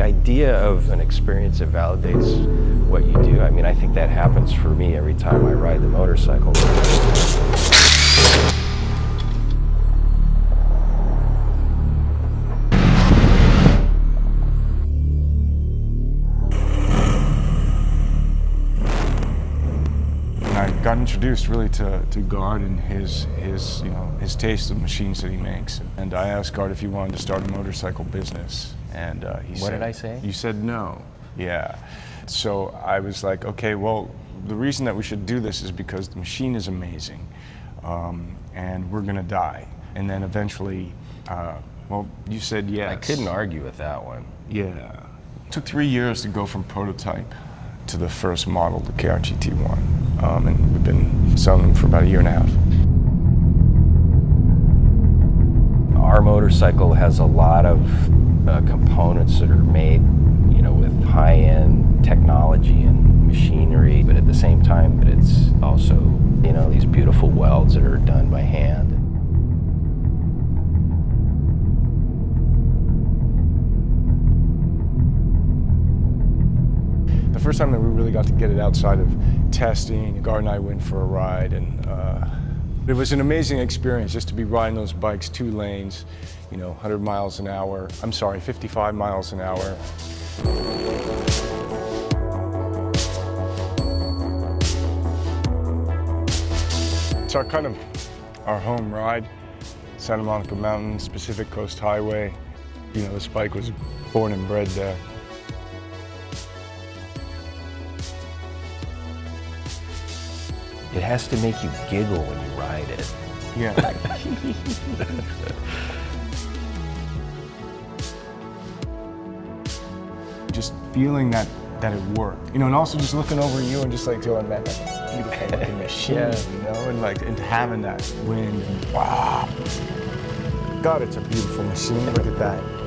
idea of an experience that validates what you do, I mean, I think that happens for me every time I ride the motorcycle. Got introduced really to, to Gard and his, his, you know, his taste of machines that he makes. And I asked Gard if he wanted to start a motorcycle business. And uh, he said What said, did I say? You said no. Yeah. So I was like, okay, well, the reason that we should do this is because the machine is amazing. Um, and we're going to die. And then eventually, uh, well, you said yes. I couldn't argue with that one. Yeah. It took three years to go from prototype to the first model, the KRGT1. Um, and we've been selling them for about a year and a half. Our motorcycle has a lot of components that are made, you know, with high-end technology and machinery, but at the same time, it's also, you know, these beautiful welds that are done by hand. The first time that we really got to get it outside of testing, Gard and I went for a ride, and uh, it was an amazing experience just to be riding those bikes two lanes, you know, 100 miles an hour. I'm sorry, 55 miles an hour. It's our kind of our home ride, Santa Monica Mountains, Pacific Coast Highway. You know, this bike was born and bred there. It has to make you giggle when you ride it. Yeah. just feeling that that it worked, you know, and also just looking over you and just like going, man, that's a beautiful looking machine, Yeah. you know, and like and having that wind and wow. God, it's a beautiful machine. Look at that.